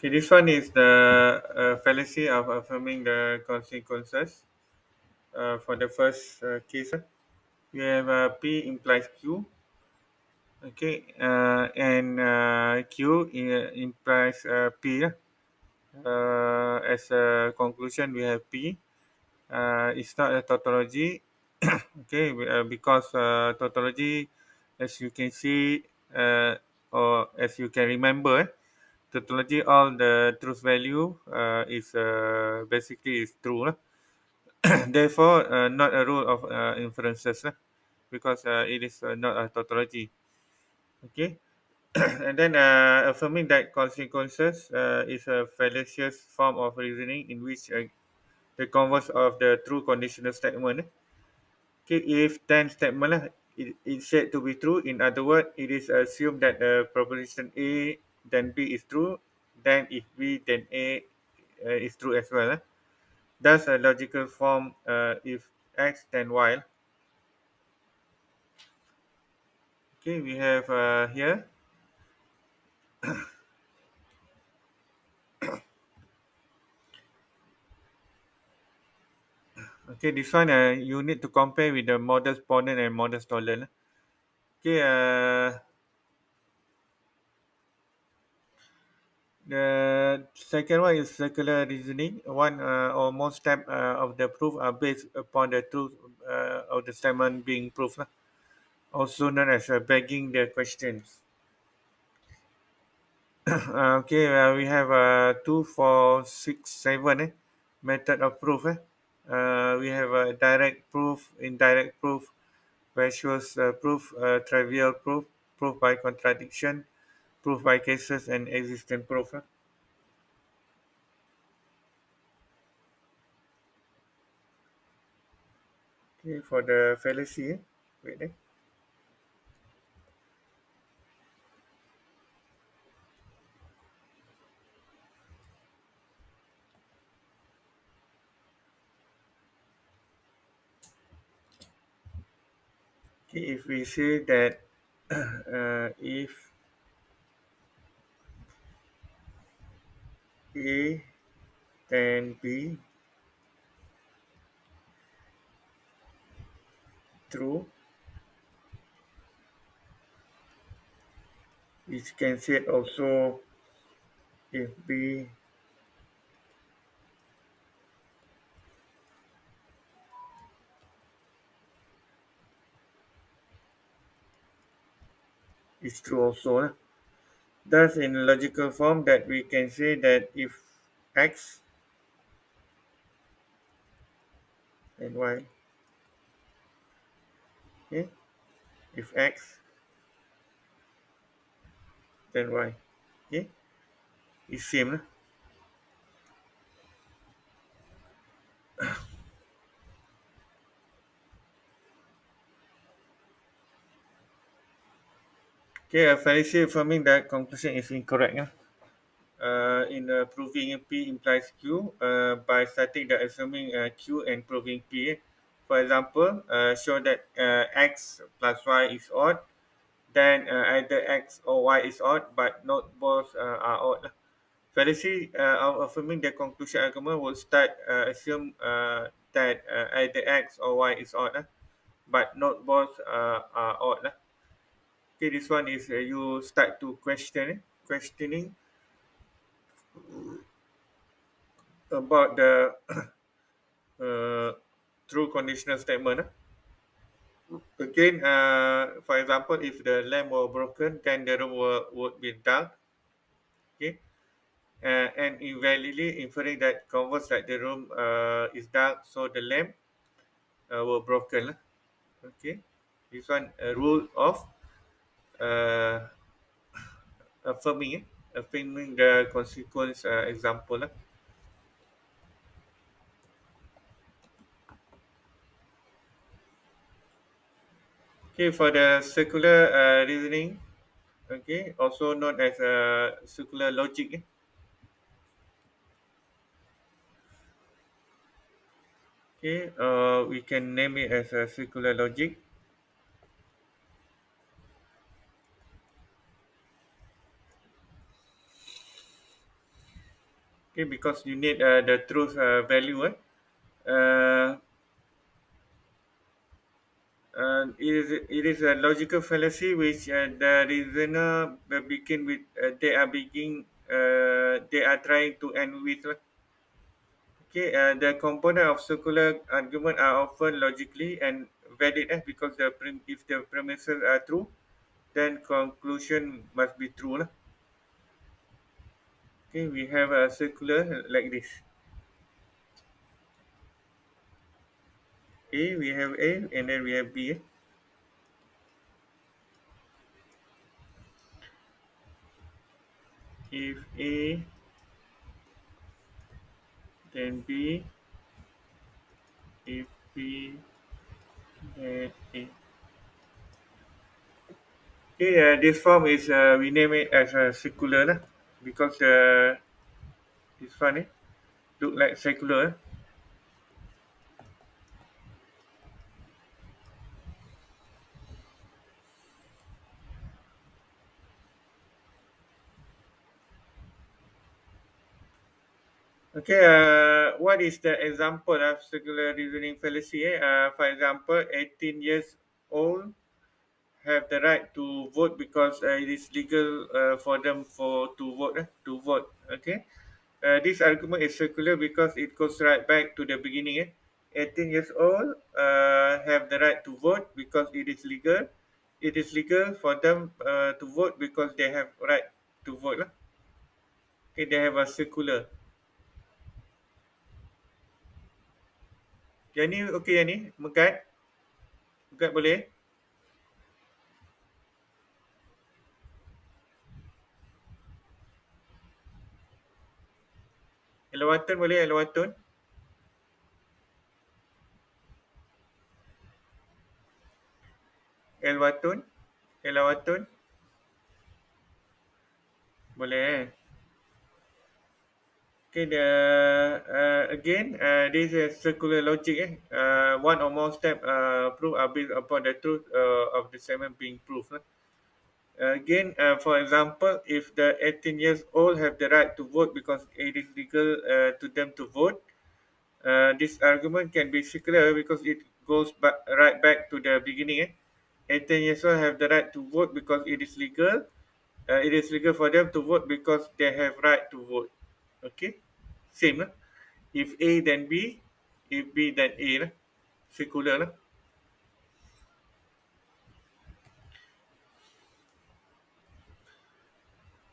Okay, this one is the uh, fallacy of affirming the consequences. Uh, for the first uh, case, we have uh, P implies Q. Okay, uh, and uh, Q i- implies uh, P. Uh, as a conclusion, we have P. Uh, it's not a tautology. okay, uh, because uh, tautology, as you can see, uh, or as you can remember, tautology, all the truth value uh, is uh, basically is true. lah. Therefore, uh, not a rule of uh, inferences lah, because uh, it is uh, not a tautology. Okay, and then uh, affirming that consequences uh, is a fallacious form of reasoning in which uh, the converse of the true conditional statement. eh. Okay, if then statement lah, it is said to be true. In other words, it is assumed that the proposition A then B is true. Then if B then A uh, is true as well. eh. Thus, a logical form uh, if X then Y. Okay, we have uh, here. Okay, this one uh, you need to compare with the modus ponens and modus tollens. Okay, uh, the second one is circular reasoning. One uh, or more step uh, of the proof are based upon the truth uh, of the statement being proved, also known as uh, begging the questions. Uh, okay, uh, we have uh, two, four, six, seven eh, method of proof. Eh. Uh, we have a direct proof, indirect proof, vacuous uh, proof, uh, trivial proof, proof by contradiction, proof by cases, and existent proof. eh. Okay, for the fallacy, eh, wait, eh. Okay, if we say that uh, if A then B. True, we can say also if B. Is true also. Eh? Thus, in logical form, that we can say that if X and Y, okay, if X then Y, okay, is same. Okay, a fallacy affirming that conclusion is incorrect. Yeah? Uh, in uh, proving P implies Q uh, by starting the assuming uh, Q and proving P. For example, uh, show that uh, X plus Y is odd, then uh, either X or Y is odd, but not both uh, are odd. Fallacy uh, of affirming the conclusion argument will start uh, assume uh, that uh, either X or Y is odd, lah, but not both uh, are odd. lah. Okay, this one is uh, you start to question, eh, questioning about the uh, true conditional statement. eh. Again, uh, for example, if the lamp were broken, then the room will, would be dark. Okay, uh, and invalidly inferring that converse that the room uh, is dark, so the lamp uh, were broken. lah. Okay, this one a rule of uh, affirming, eh, affirming the consequence uh, example. Okay, for the circular uh, reasoning, okay, also known as uh, circular logic. eh. Okay, uh, we can name it as a circular logic. Okay, because you need uh, the truth uh, value. Eh? Uh, uh, it is it is a logical fallacy which uh, the reasoner begin with uh, they are begin uh, they are trying to end with. lah. Okay, uh, the component of circular argument are often logically and valid eh, because the if the premises are true, then conclusion must be true. Lah. Okay, we have a circular like this. A, we have A, and then we have B. If A, then B, if B, then A. Okay, uh, this form is uh, we name it as a circular lah, because uh, this one eh, look like circular. eh. Okay, uh, what is the example of circular reasoning fallacy? Eh? Uh, for example, 18 years old have the right to vote because uh, it is legal uh, for them for to vote eh? to vote. Okay, uh, this argument is circular because it goes right back to the beginning. Eh? 18 years old uh, have the right to vote because it is legal. It is legal for them uh, to vote because they have right to vote. Lah. Okay, they have a circular. Yang ni okey yang ni Megat Megat boleh Elawatan boleh Elawatan Elwatun Elawatun Boleh eh Okay, the uh, again, uh, this is circular logic. Eh? Uh, one or more step uh, prove are based upon the truth uh, of the statement being proved. eh. Again, uh, for example, if the 18 years old have the right to vote because it is legal uh, to them to vote, uh, this argument can be circular because it goes back, right back to the beginning. Eh? 18 years old have the right to vote because it is legal. Uh, it is legal for them to vote because they have right to vote. Okay, same lah. If A then B, if B then A lah. Circular lah.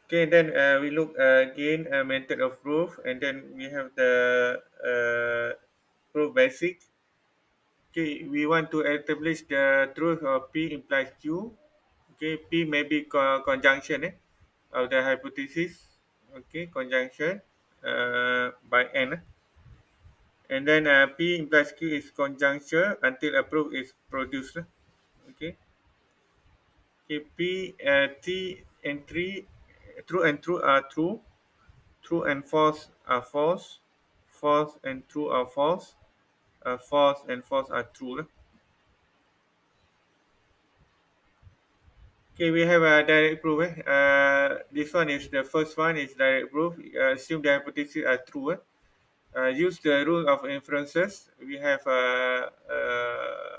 Okay, then uh, we look uh, again uh, method of proof, and then we have the uh, proof basic. Okay, we want to establish the truth of P implies Q. Okay, P may be co- conjunction eh, of the hypothesis. Okay, conjunction uh, by N. And then uh, P implies Q is conjunction until a proof is produced. Okay. Okay, P, uh, T and 3, true and true are true, true and false are false, false and true are false, uh, false and false are true. Okay, we have a direct proof. Eh? Uh, this one is the first one is direct proof. Uh, assume the hypothesis are true. Eh? Uh, use the rule of inferences. We have uh, uh,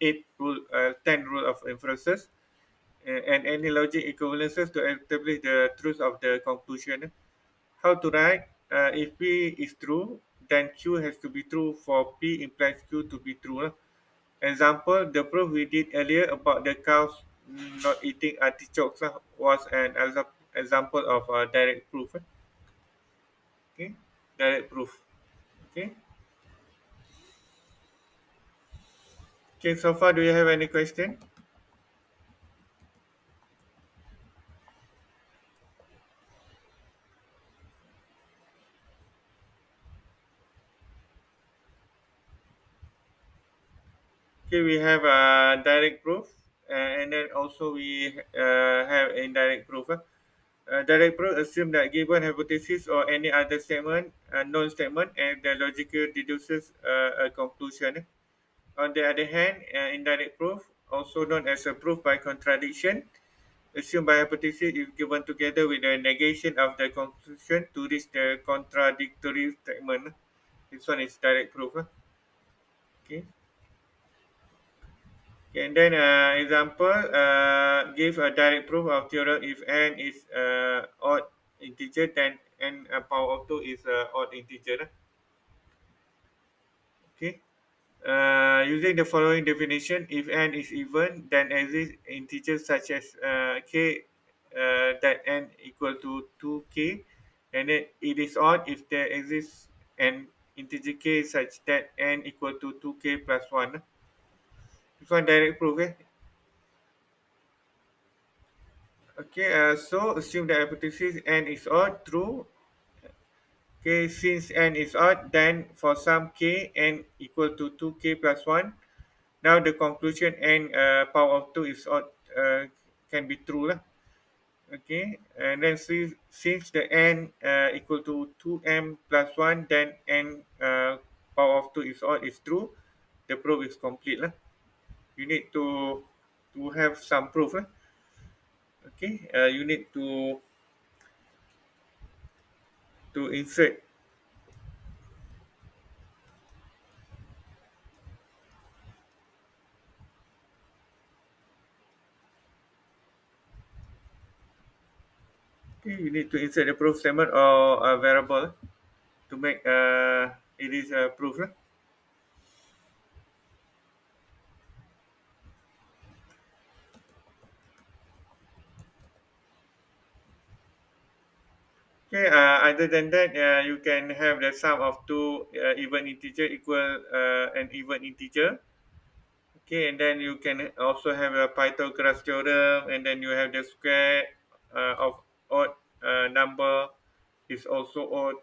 eight rule, uh, ten rule of inferences, and any logic equivalences to establish the truth of the conclusion. How to write? Uh, if P is true, then Q has to be true for P implies Q to be true. Example, the proof we did earlier about the cows not eating artichokes was an exa- example of uh, direct proof. Okay, direct proof. Okay. Okay, so far, do you have any question? Okay, we have a direct proof, uh, and then also we uh, have indirect proof. eh. Uh, direct proof assume that given hypothesis or any other statement, a known statement, and the logical deduces uh, a conclusion. eh. On the other hand, uh, indirect proof, also known as a proof by contradiction, assumed by hypothesis is given together with the negation of the conclusion to reach the contradictory statement. This one is direct proof. Okay. Okay, and then uh, example, uh, give a direct proof of theorem if n is uh, odd integer, then n uh, power of 2 is uh, odd integer. Okay. Uh, using the following definition, if n is even, then exist integers such as uh, k uh, that n equal to 2k, and then it is odd if there exists an integer k such that n equal to 2k plus 1. One direct proof. Eh? Okay, uh, so assume the hypothesis n is odd, true. Okay, since n is odd, then for some k, n equal to 2k plus 1. Now the conclusion n uh, power of 2 is odd uh, can be true. Lah. Okay, and then since, since the n uh, equal to 2m plus 1, then n uh, power of 2 is odd is true. The proof is complete. Lah. You need to to have some proof. Lah. Okay, uh, you need to to insert Okay, you need to insert the proof statement or a variable to make uh, it is a proof. lah. Okay, uh, other than that, uh, you can have the sum of two uh, even integer equal uh, an even integer. Okay, and then you can also have a Pythagoras theorem, and then you have the square uh, of odd uh, number is also odd.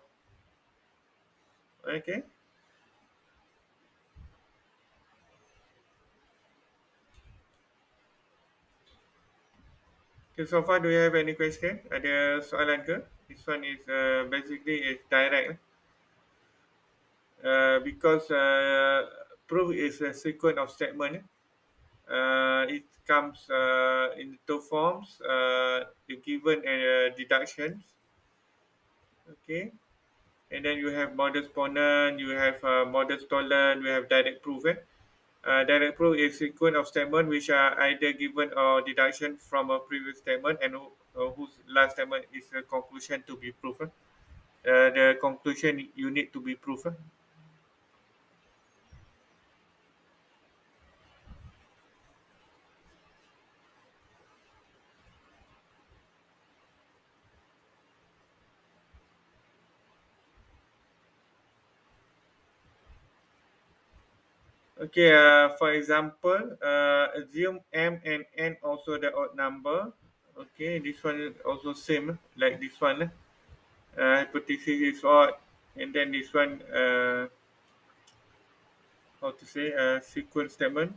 Okay. Okay, so far do you have any question? Ada soalan ke? This one is uh, basically is direct. Uh, because uh, proof is a sequence of statement. Uh, it comes uh, in two forms, uh, given and deductions. Okay. And then you have modus ponens, you have uh, modus tollens, you have direct proof. Eh? Uh, direct proof is sequence of statement which are either given or deduction from a previous statement and whose last statement is a conclusion to be proven. Uh, the conclusion you need to be proven. Okay, uh, for example, uh, assume m and n also the odd number. Okay, this one also same like this one. Uh, hypothesis is odd, and then this one, uh, how to say, uh, sequence statement.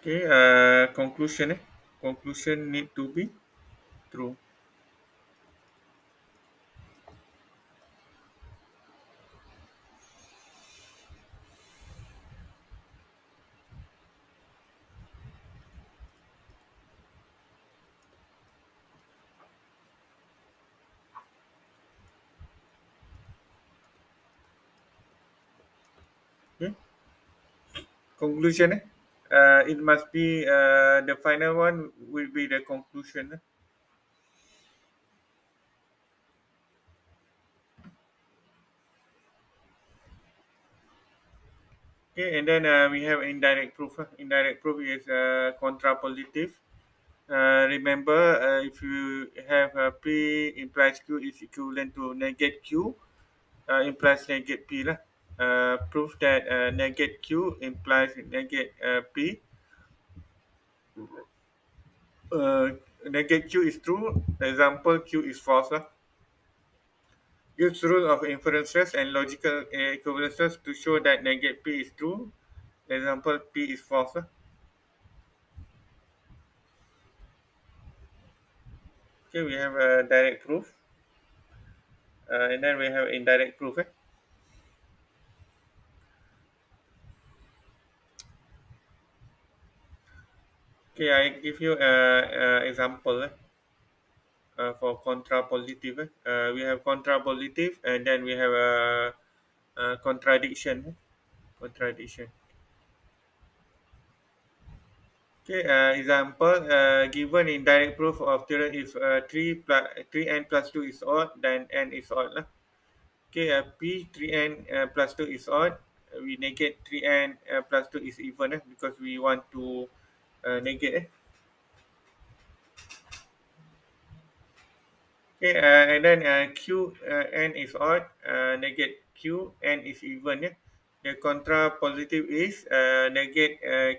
Okay, uh, conclusion. Eh? Conclusion need to be true. Conclusion. Eh? Uh, it must be uh, the final one will be the conclusion. Eh? Okay, and then uh, we have indirect proof. uh. Indirect proof is uh, contrapositive. Uh, remember, uh, if you have uh, P implies Q is equivalent to negate Q, uh, implies negate P. Lah. Uh, proof that uh, negate Q implies negate uh, P. Uh, negate Q is true. Example, Q is false. Use rule of inferences and logical equivalences to show that negate P is true. Example, P is false. Okay, we have a direct proof. Uh, and then we have indirect proof. Eh? Okay, I give you a, a example eh, uh, for contrapositive. eh. Uh, we have contrapositive and then we have a, a contradiction. eh. Contradiction. Okay, uh, example uh, given in direct proof of theorem if uh, 3 plus 3n plus 2 is odd, then n is odd. Okay, uh, p 3n uh, plus 2 is odd. We negate 3n uh, plus 2 is even because we want to uh, negate. Eh. Okay, uh, and then uh, q uh, n is odd, uh, negate q n is even. Yeah? The contrapositive is uh, negate uh,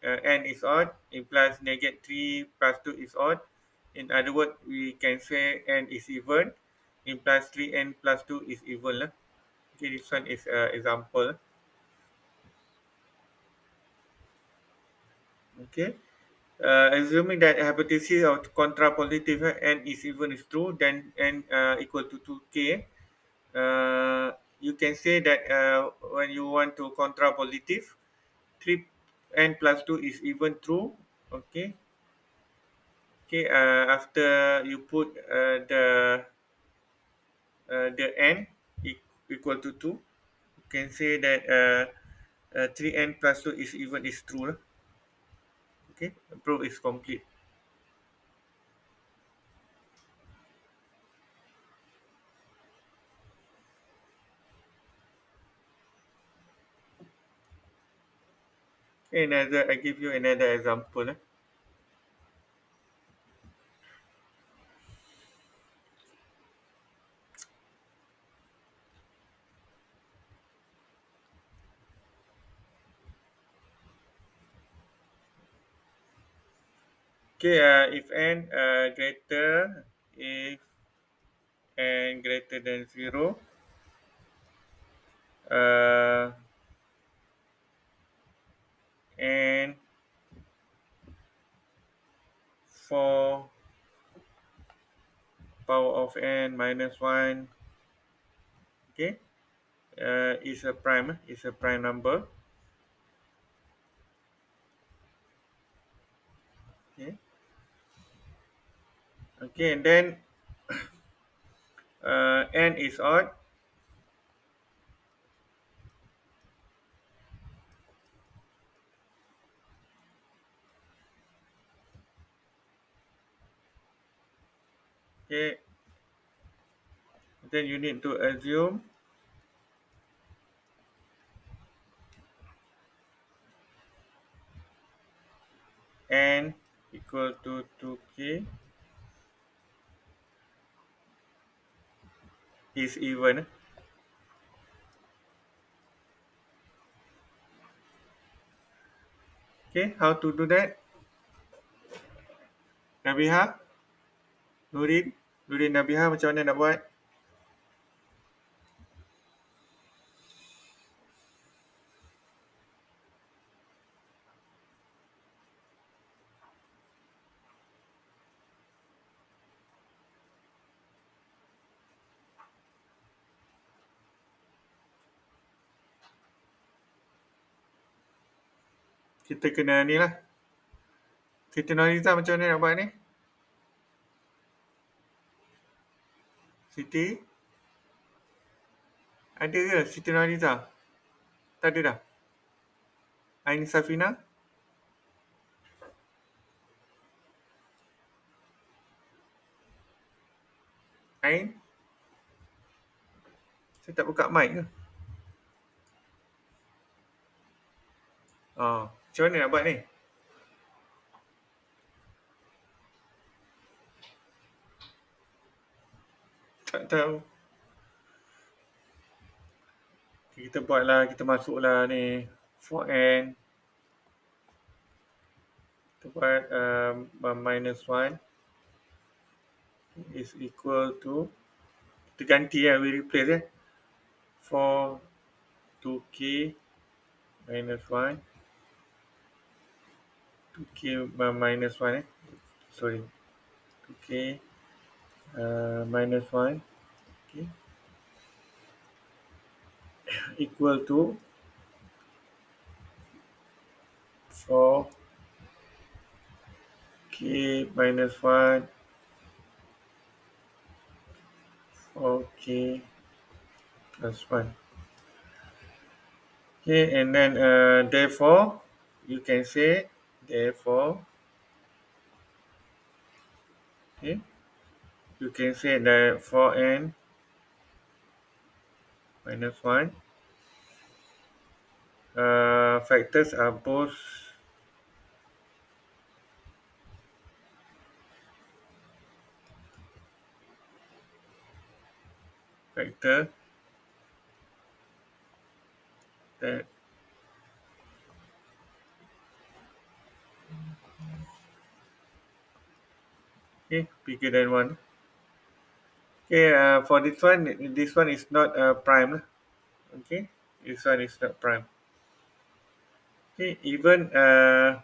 uh, n is odd implies negate 3 plus 2 is odd. In other words, we can say n is even implies 3n plus 2 is even. Lah. Okay, this one is uh, example. Okay. Uh, assuming that hypothesis of contrapositive uh, n is even is true, then n uh, equal to 2k. Uh, you can say that uh, when you want to contrapositive, 3 n plus 2 is even true. Okay. Okay. Uh, after you put uh, the uh, the n equal to 2, you can say that uh, uh, 3n plus 2 is even is true. Okay. Proof is complete. Another, I give you another example. Eh? Okay, uh, if n uh, greater, if n greater than zero, uh, and for power of n minus one, okay, uh, is a prime, is a prime number. Okay, and then uh, n is odd. Okay, then you need to assume. N equal to 2k is even. Okay, how to do that? Nabiha? Nurin? Nurin Nabiha macam mana nak buat? Kita kena ni lah. Siti Noriza macam mana nak buat ni? Siti? Ada ke Siti Noriza? Tak ada dah? Ain Safina? Ain? Saya tak buka mic ke? Oh, macam mana nak buat ni? Tak tahu. Kita buatlah, kita masuklah ni. 4n. Kita buat um, minus 1 is equal to kita ganti lah, we replace eh. 4 2k minus 1 2k minus 1 eh. Sorry. 2k uh, minus 1 okay. equal to 4 k minus 1 4k plus 1 okay and then uh, therefore you can say therefore okay you can say that 4n minus 1 uh, factors are both factor that okay bigger than 1 okay uh, for this one this one is not uh, prime. Okay this one is not prime. Okay even uh,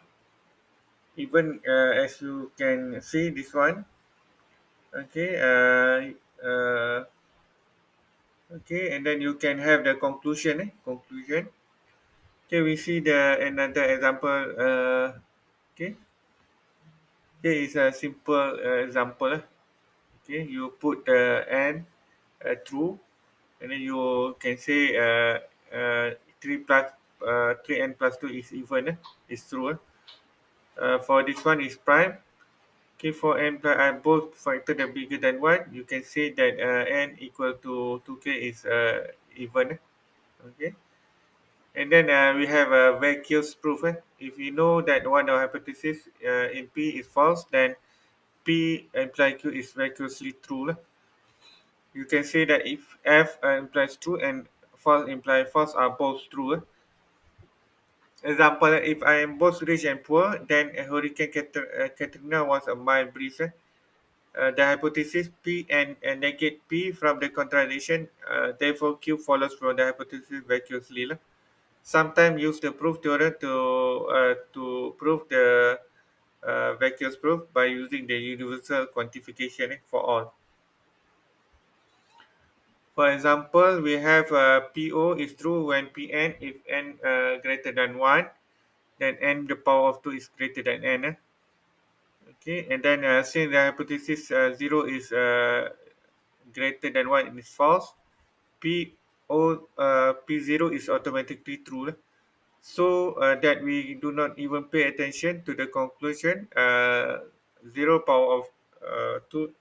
even uh, as you can see this one. Okay uh, uh, okay and then you can have the conclusion eh? conclusion. Okay we see the another example uh, okay here is a simple uh, example okay you put the n uh, true and then you can say uh, uh, 3 plus uh, 3n plus 2 is even eh? is true eh? uh, for this one is prime okay for n plus i both factor that bigger than 1 you can say that uh, n equal to 2k is uh, even eh? okay and then uh, we have a vacuous proof eh? if you know that one of hypothesis uh, in p is false then p imply q is vacuously true eh? you can say that if f uh, implies true and false imply false are both true eh? Example, if I am both rich and poor, then Hurricane uh, Katrina was a mild breeze. eh? Uh, the hypothesis P and, and negate P from the contradiction, uh, therefore Q follows from the hypothesis vacuously. lah. Sometimes use the proof theorem to uh, to prove the uh, vacuous proof by using the universal quantification for all. For example, we have uh, PO is true when Pn if n uh, greater than 1, then n the power of 2 is greater than n. eh. Okay, and then uh, since the hypothesis uh, 0 is uh, greater than 1 is false, P o, uh, P0 is automatically true. eh. So uh, that we do not even pay attention to the conclusion uh, 0 power of uh, 2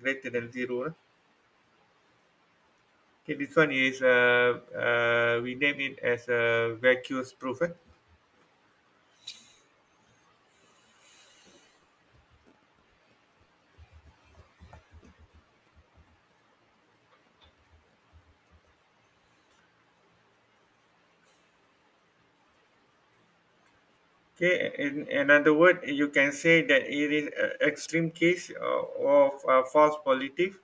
greater than 0. eh. Okay, this one is, uh, uh, we name it as a vacuous proof. eh. Okay, in another word, you can say that it is an extreme case uh, of uh, false positive,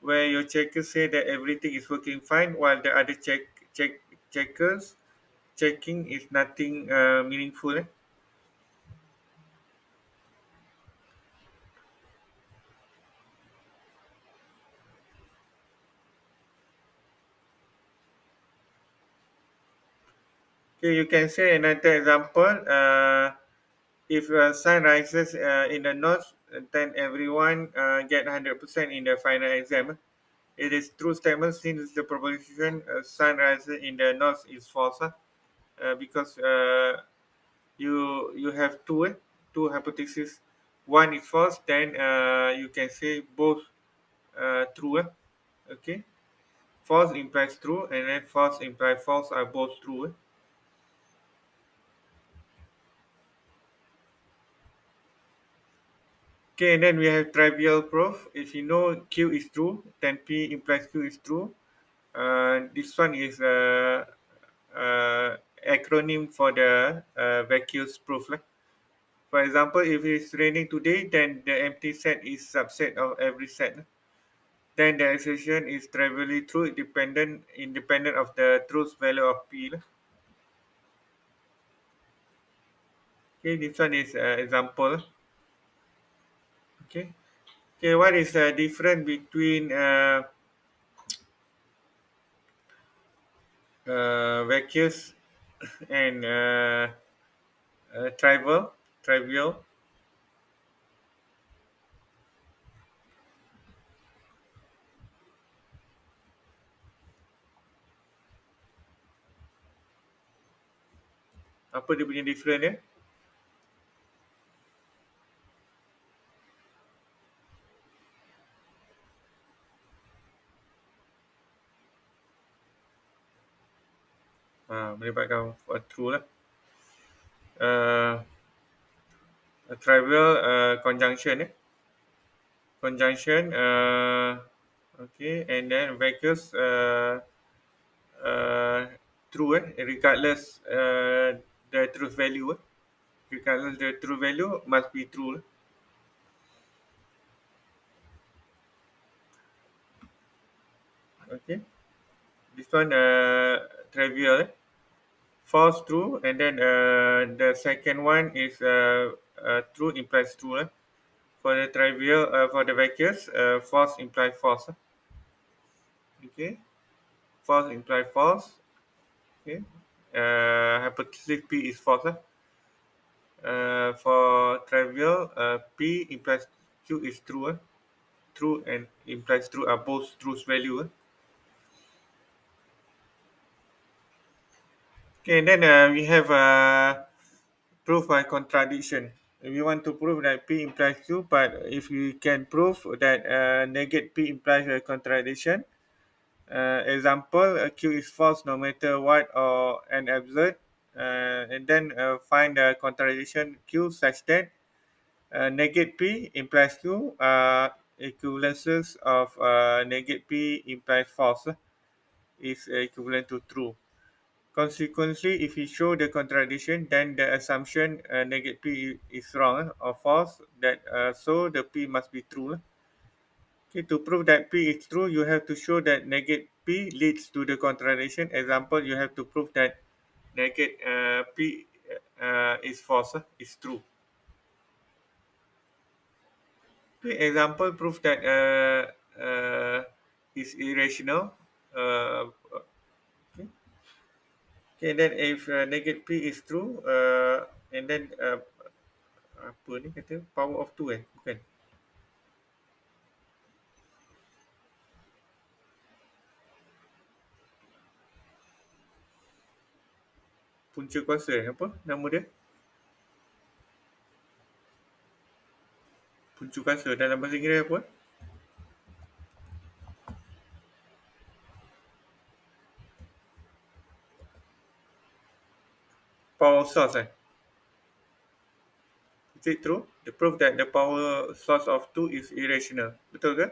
where your checker say that everything is working fine, while the other check check checkers checking is nothing uh, meaningful. eh. Okay, you can say another example. Uh, if sun rises uh, in the north, then everyone uh, get 100% in the final exam. It is true statement since the proposition uh, sun rises in the north is false. Uh, because uh, you you have two eh, two hypotheses. One is false, then uh, you can say both uh, true. eh. Okay, false implies true, and then false implies false are both true. eh. Okay, and then we have trivial proof. If you know Q is true, then P implies Q is true. Uh, this one is a uh, uh, acronym for the uh, vacuous proof. lah. For example, if it's raining today, then the empty set is subset of every set. Then the assertion is trivially true, dependent independent of the truth value of P. Okay, this one is uh, example. Okay. Okay, what is the difference between uh, uh, vacuous and uh, uh, trivial? Trivial. Apa dia punya difference ya? Eh? Melibatkan uh, true lah. Uh, trivial uh, conjunction eh. Conjunction uh, okay and then vacuous uh, uh, true eh regardless uh, the truth value eh. regardless the true value must be true. Okay. This one uh, trivial eh. False true and then uh, the second one is uh, uh, true implies true eh. for the trivial uh, for the vacuous uh, false implies false eh. okay false implies false okay uh, hypothesis p is false eh. uh, for trivial uh, p implies q is true eh. true and implies true are both truth value eh. Okay, then uh, we have uh, proof by contradiction. We want to prove that P implies Q, but if we can prove that uh, negate P implies a contradiction, uh, example, uh, Q is false no matter what or an absurd, uh, and then uh, find the contradiction Q such that uh, negate P implies Q are equivalences of uh, negate P implies false uh, is equivalent to true. Consequently, if we show the contradiction, then the assumption uh, negative P is wrong or false, that uh, so the P must be true. Okay, to prove that P is true, you have to show that negative P leads to the contradiction. Example, you have to prove that negative uh, P uh, is false, is true. Okay, example, prove that uh, uh, is irrational. Okay, then if uh, negative P is true, uh, and then uh, apa ni kata power of 2 eh? Bukan. Punca kuasa eh? Apa nama dia? Punca kuasa dalam bahasa Inggeris apa? Power source eh? Is it true? The proof that the power source of 2 is irrational. Betul ke?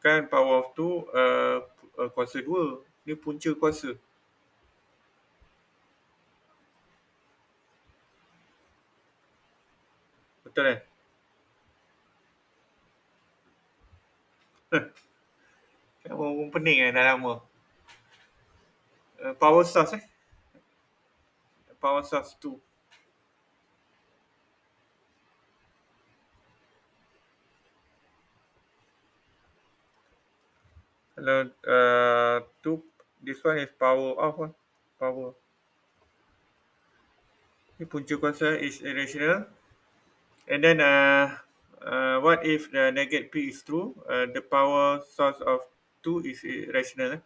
Bukan power of 2 uh, uh, kuasa 2. Ni punca kuasa. Betul eh? Pening kan dah lama. Uh, power source eh. Power source 2. Hello, uh, two, this one is power off. Huh? Power. Ini punca kuasa is irrational. And then uh, uh, what if the negative P is true? Uh, the power source of 2 is irrational.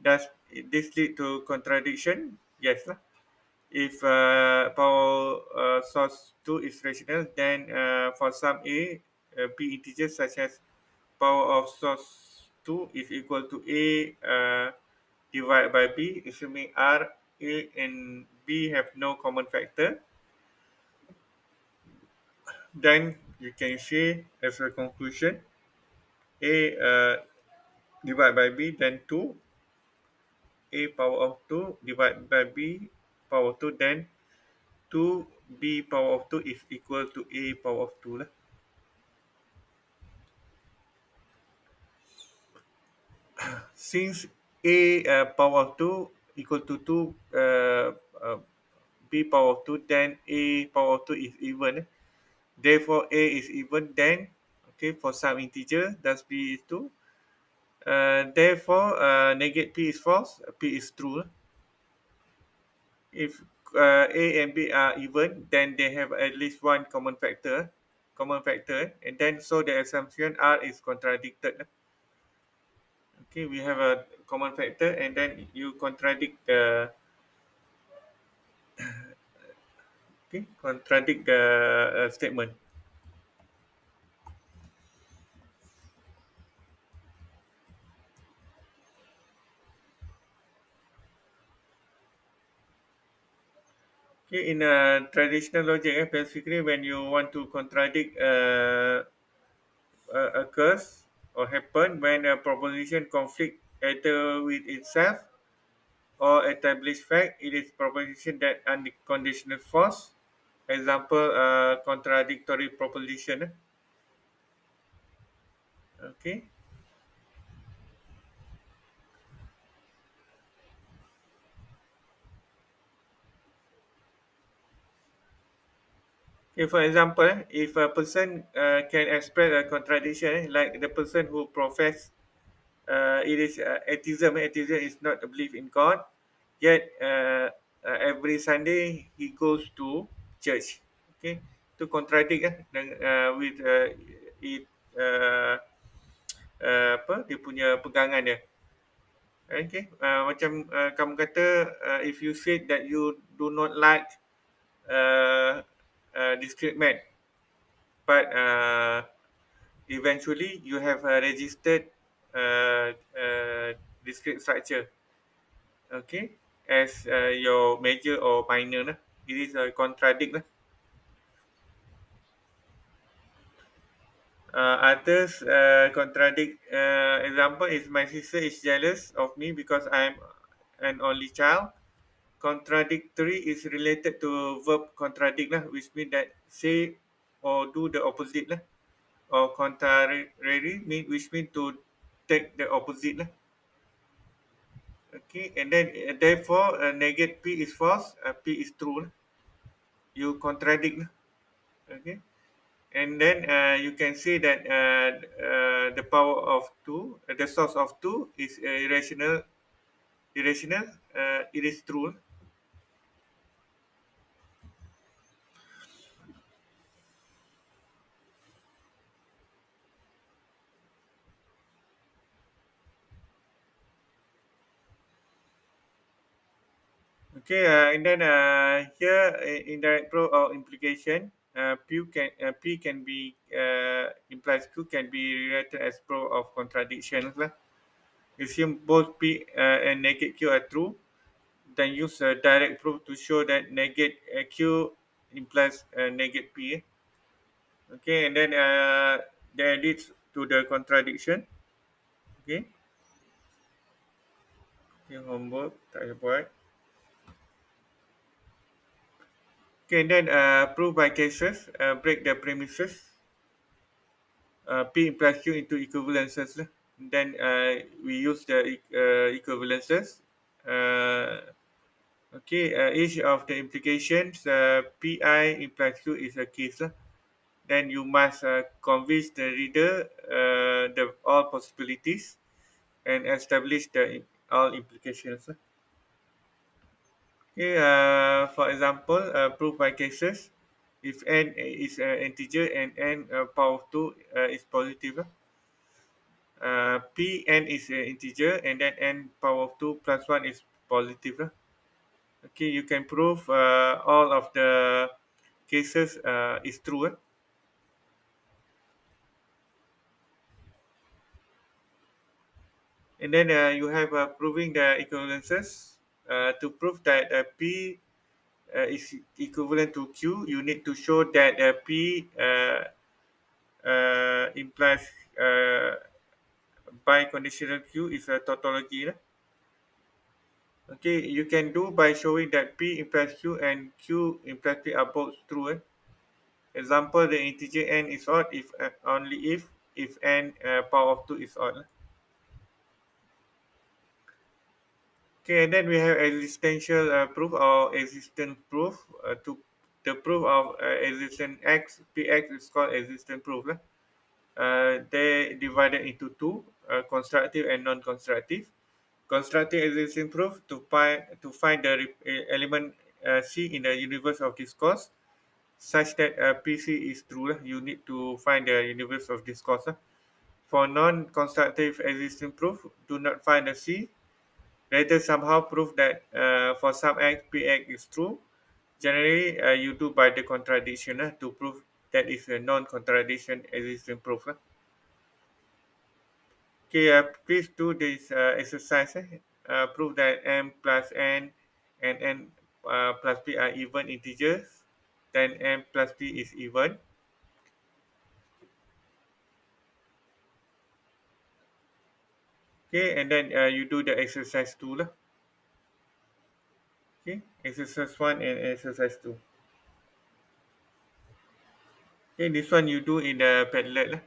Does this lead to contradiction? Yes. Lah. If uh, power uh, source 2 is rational, then uh, for some A, uh, B integers such as power of source 2 is equal to A uh, divided by B, assuming R, A and B have no common factor, then you can say as a conclusion a uh, divided by b then 2 a power of 2 divided by b power of 2 then 2 b power of 2 is equal to a power of 2 lah. since a uh, power of 2 equal to 2 uh, uh, b power of 2 then a power of 2 is even eh? Therefore, A is even then, okay, for some integer, thus B is 2. Uh, therefore, uh, negate P is false, P is true. If uh, A and B are even, then they have at least one common factor. common factor and then so the assumption R is contradicted. Okay, we have a common factor and then you contradict the okay, contradict the uh, statement. Okay, in a traditional logic, eh, basically when you want to contradict uh, a, curse or happen when a proposition conflict either with itself or established fact, it is proposition that unconditional force. Example, uh, contradictory proposition. eh. Okay. Okay, for example, eh, if a person uh, can express a contradiction, eh, like the person who profess uh, it is uh, atheism, eh, atheism is not a belief in God, yet uh, uh, every Sunday he goes to church. Okay, to contradict uh, with uh, it uh, uh, apa dia punya pegangan dia. Okay, uh, macam uh, kamu kata uh, if you said that you do not like uh, uh, discrete math, but uh, eventually you have a registered uh, uh, discrete structure. Okay, as uh, your major or minor lah. It is a contradict lah. Uh, others uh, contradict. Uh, example is my sister is jealous of me because I'm an only child. Contradictory is related to verb contradict lah, which means that say or do the opposite lah. Or contrary mean which mean to take the opposite lah. Okay, and then uh, therefore uh, negate P is false, uh, P is true. lah. You contradict. lah. Okay. and then uh, you can see that uh, uh, the power of 2 uh, the source of 2 is irrational irrational uh, it is true okay uh, and then uh, here uh, indirect proof or implication uh, P can uh, P can be uh, implies Q can be rewritten as proof of contradiction. Assume both P uh, and negate Q are true, then use a direct proof to show that negate uh, Q implies uh, negate P. Okay, and then uh, that leads to the contradiction. Okay. Okay, homework tak payah buat. Okay, then uh, prove by cases, uh, break the premises. Uh, P implies Q into equivalences. lah. Then uh, we use the e- uh, equivalences. Uh, okay, uh, each of the implications, uh, PI implies Q is a case. lah. Then you must uh, convince the reader uh, the all possibilities and establish the all implications. lah. Okay, uh, for example, uh, proof by cases. If n is an integer and n uh, power of 2 uh, is positive. Uh, p n is an integer and then n power of 2 plus 1 is positive. Okay, you can prove uh, all of the cases uh, is true. And then uh, you have uh, proving the equivalences. Uh, to prove that uh, P uh, is equivalent to Q, you need to show that P implies uh, biconditional Q is a tautology. lah. Okay, you can do by showing that P implies Q and Q implies P are both true. eh. Example, the integer n is odd if uh, only if if n uh, power of 2 is odd. lah. Okay, and then we have existential uh, proof or existence proof. Uh, to the proof of uh, existence x, px is called existence proof. lah. Uh, they divided into two, uh, constructive and non-constructive. Constructive existence proof to find to find the uh, element uh, C in the universe of discourse. such that uh, PC is true. You need to find the universe of discourse. For non-constructive existing proof, do not find a C. Rather, somehow prove that uh, for some X, Px is true. Generally, uh, you do by the contradiction uh, to prove that is a non-contradiction existing proof. Uh. Okay, uh, please do this uh, exercise. Uh, prove that m plus n and n uh, plus p are even integers. Then m plus p is even. Okay, and then uh, you do the exercise 2 lah. Okay, exercise 1 and exercise 2. Okay, this one you do in the Padlet lah.